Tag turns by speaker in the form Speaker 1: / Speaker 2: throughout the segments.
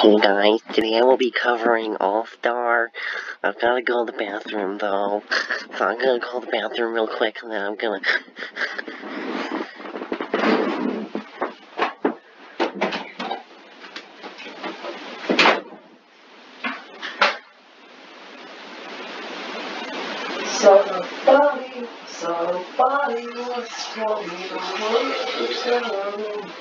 Speaker 1: Hey guys, today I will be covering All Star. I've got to go to the bathroom though, so I'm gonna go to the bathroom real quick and then I'm gonna.
Speaker 2: Somebody, somebody once told me the world was gonna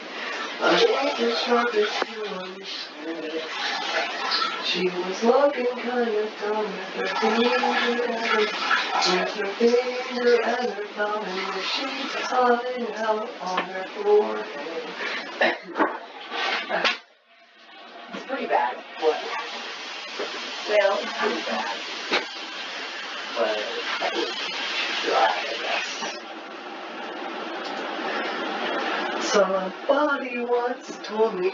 Speaker 2: I just wanted to understand. She was looking kind of dumb with her finger and her, with her finger and her thumb and the sheets hanging out on her forehead. it's pretty bad. Well, it's pretty bad. But I think dry, I guess. Somebody once told me.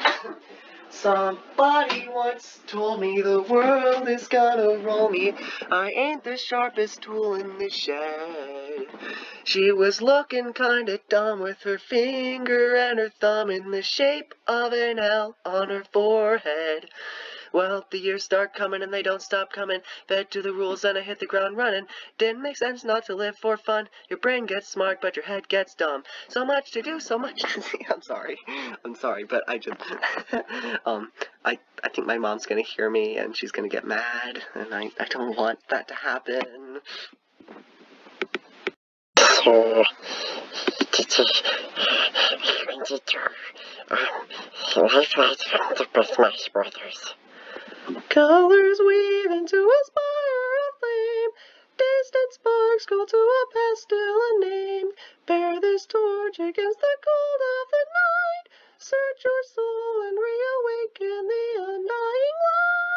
Speaker 2: Somebody once told me the world is gonna roll me. I ain't the sharpest tool in the shed. She was looking kinda dumb with her finger and her thumb in the shape of an L on her forehead. Well, the years start coming and they don't stop coming. Fed to the rules and I hit the ground running. Didn't make sense not to live for fun. Your brain gets smart, but your head gets dumb. So much to do, so much to see. I'm sorry. I'm sorry, but I just um I I think my mom's gonna hear me and she's gonna get mad and I, I don't want that to happen.
Speaker 1: So, Life from the Smash Brothers.
Speaker 2: Colors weave into a spire of flame. Distant sparks call to a pastel a name. Bear this torch against the cold of the night. Search your soul and reawaken the undying light.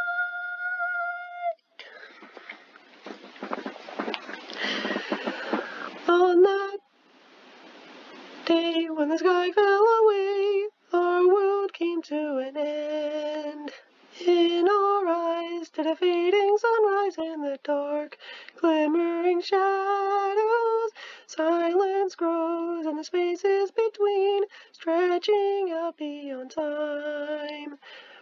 Speaker 2: On that day when the sky fell away, fading sunrise in the dark, glimmering shadows. Silence grows and the spaces between, stretching out beyond time.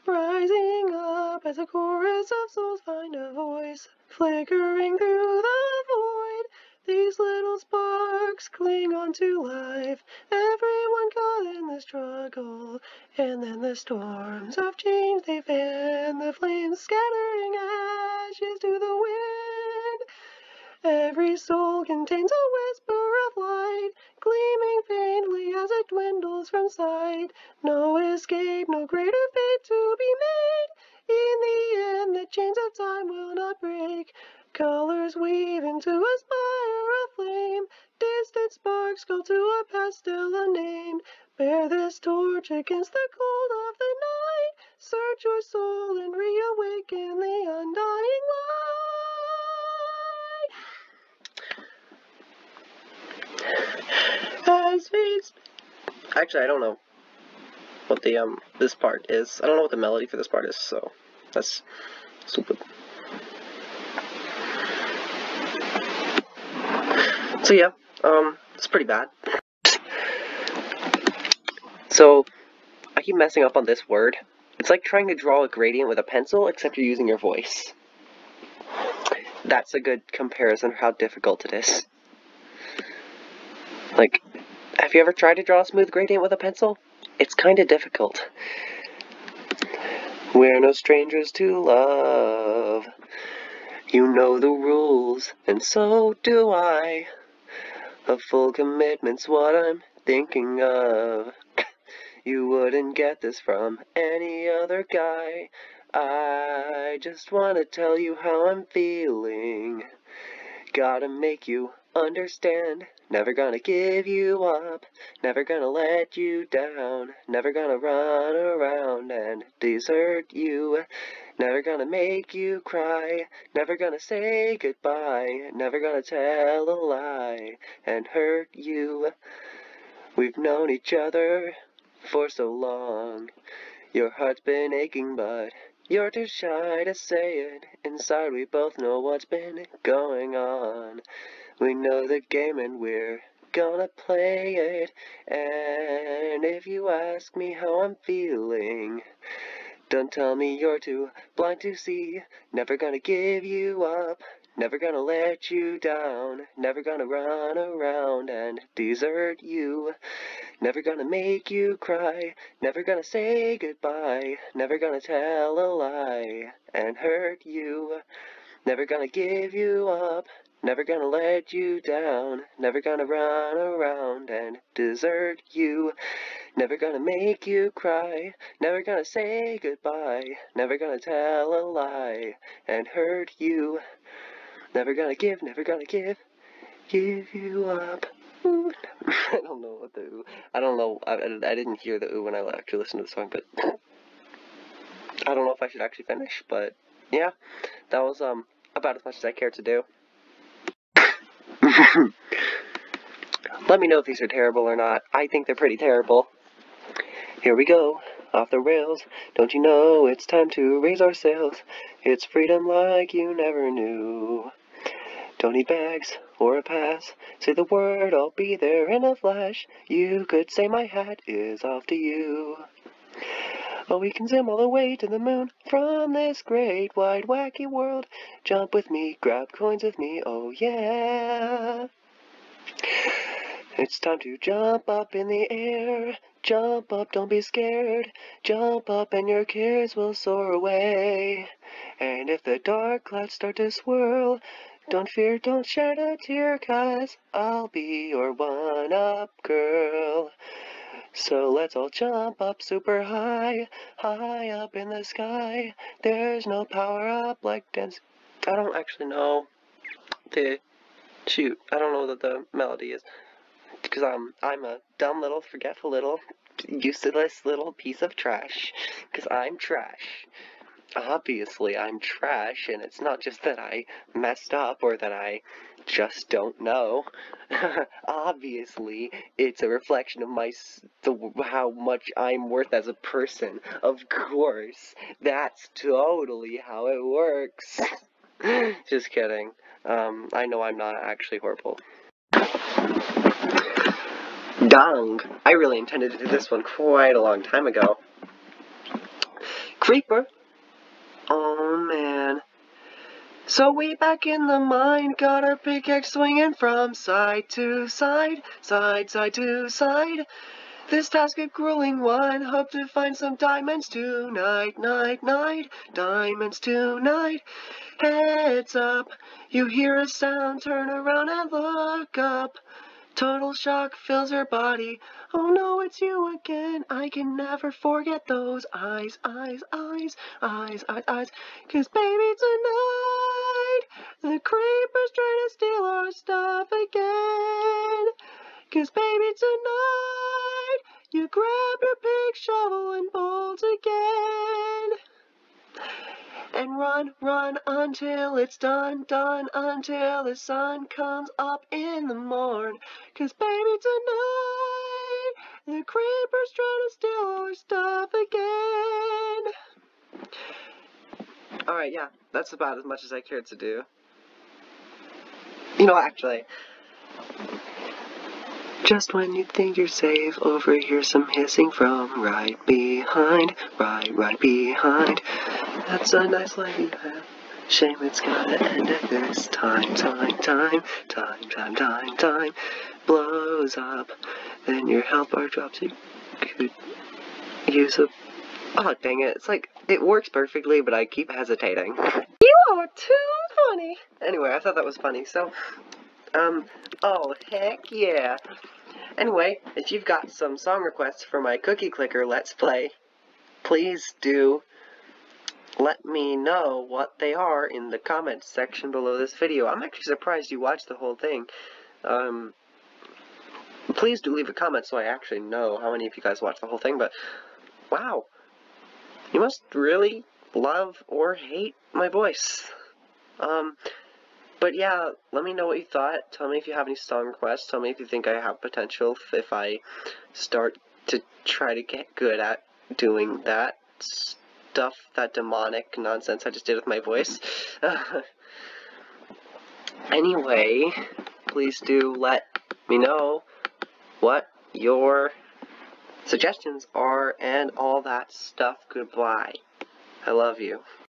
Speaker 2: Rising up as a chorus of souls find a voice, flickering through the void. These little sparks cling on to life, everyone caught in the struggle. And then the storms of change they fan, the flames scattering Every soul contains a whisper of light, gleaming faintly as it dwindles from sight. No escape, no greater fate to be made. In the end, the chains of time will not break. Colors weave into a spire of flame. Distant sparks call to a pastel unnamed. Bear this torch against the cold of the night. Search your soul and reawaken the undying light. We
Speaker 1: Actually, I don't know what the um this part is. I don't know what the melody for this part is, so that's stupid. So yeah, um, it's pretty bad. So, I keep messing up on this word. It's like trying to draw a gradient with a pencil, except you're using your voice. That's a good comparison of how difficult it is. Like, have you ever tried to draw a smooth gradient with a pencil? It's kind of difficult. We're no strangers to love. You know the rules, and so do I. A full commitment's what I'm thinking of. You wouldn't get this from any other guy. I just wanna tell you how I'm feeling. Gotta make you understand. Never gonna give you up. Never gonna let you down. Never gonna run around and desert you. Never gonna make you cry. Never gonna say goodbye. Never gonna tell a lie and hurt you. We've known each other for so long. Your heart's been aching, but you're too shy to say it. Inside, we both know what's been going on. We know the game and we're gonna play it. And if you ask me how I'm feeling, Don't tell me you're too blind to see. Never gonna give you up. Never gonna let you down. Never gonna run around and desert you. Never gonna make you cry. Never gonna say goodbye. Never gonna tell a lie and hurt you. Never gonna give you up. Never gonna let you down. Never gonna run around and desert you. Never gonna make you cry. Never gonna say goodbye. Never gonna tell a lie and hurt you. Never gonna give, never gonna give, give you up. I don't know what the ooh. I don't know. I, I, I didn't hear the ooh when I actually listened to the song, but I don't know if I should actually finish. But yeah, that was um about as much as I care to do. Let me know if these are terrible or not. I think they're pretty terrible. Here we go, off the rails. Don't you know it's time to raise our sails? It's freedom like you never knew. Don't need bags or a pass. Say the word, I'll be there in a flash. You could say my hat is off to you. Oh, we can zoom all the way to the moon from this great wide wacky world. Jump with me, grab coins with me, oh yeah. It's time to jump up in the air. Jump up, don't be scared. Jump up and your cares will soar away. And if the dark clouds start to swirl, don't fear, don't shed a tear, cause I'll be your one-up girl. So let's all jump up super high, high up in the sky. There's no power up like dance. I don't actually know the shoot. I don't know what the melody is because I'm I'm a dumb little forgetful little useless little piece of trash because I'm trash. Obviously, I'm trash, and it's not just that I messed up or that I just don't know. Obviously, it's a reflection of my the how much I'm worth as a person. Of course, that's totally how it works. just kidding. Um, I know I'm not actually horrible. I really intended to do this one quite a long time ago. Creeper. Oh man. So we back in the mine, got our pickaxe swinging from side to side, side, side to side. This task a grueling one, hope to find some diamonds tonight, night, night, diamonds tonight. Heads up, you hear a sound, turn around and look up. Total shock fills her body. Oh no, it's you again. I can never forget those eyes, eyes, eyes, eyes, eyes, eyes. Cause baby, tonight, the creeper's trying to steal our stuff again. Cause baby, tonight, you grab your pick, shovel, and bolt again and run, run until it's done, done until the sun comes up in the morn. Cause baby tonight, the creeper's trying to steal our stuff again. Alright, yeah, that's about as much as I cared to do. You know, actually, just when you think you're safe, overhear some hissing from right behind, right, right behind. That's a nice life you have. Shame it's gotta end at this time, time, time, time, time, time, time. Blows up, then your health bar drops. You could use a. Oh, dang it. It's like, it works perfectly, but I keep hesitating.
Speaker 2: You are too funny.
Speaker 1: Anyway, I thought that was funny, so. Um, oh, heck yeah. Anyway, if you've got some song requests for my Cookie Clicker Let's Play, please do let me know what they are in the comments section below this video. I'm actually surprised you watched the whole thing. Um, please do leave a comment so I actually know how many of you guys watched the whole thing, but wow. You must really love or hate my voice. Um, but yeah, let me know what you thought. Tell me if you have any song requests. Tell me if you think I have potential if I start to try to get good at doing that stuff, that demonic nonsense I just did with my voice. anyway, please do let me know what your suggestions are and all that stuff. Goodbye. I love you.